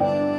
you.